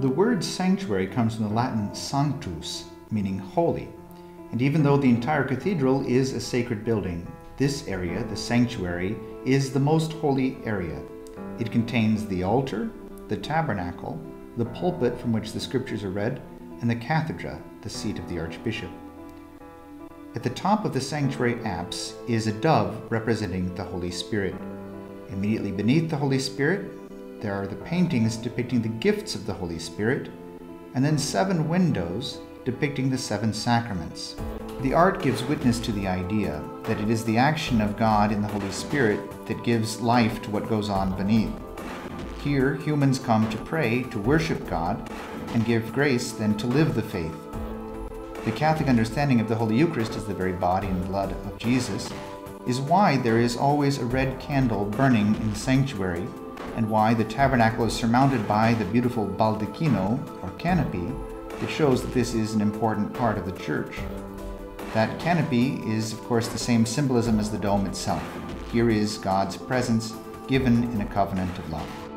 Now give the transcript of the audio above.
The word sanctuary comes from the Latin sanctus, meaning holy. And even though the entire cathedral is a sacred building, this area, the sanctuary, is the most holy area. It contains the altar, the tabernacle, the pulpit from which the scriptures are read, and the cathedra, the seat of the archbishop. At the top of the sanctuary apse is a dove representing the Holy Spirit. Immediately beneath the Holy Spirit, there are the paintings depicting the gifts of the Holy Spirit, and then seven windows depicting the seven sacraments. The art gives witness to the idea that it is the action of God in the Holy Spirit that gives life to what goes on beneath. Here, humans come to pray, to worship God, and give grace then to live the faith. The Catholic understanding of the Holy Eucharist as the very body and blood of Jesus is why there is always a red candle burning in the sanctuary and why the tabernacle is surmounted by the beautiful baldacchino, or canopy, that shows that this is an important part of the church. That canopy is, of course, the same symbolism as the dome itself. Here is God's presence given in a covenant of love.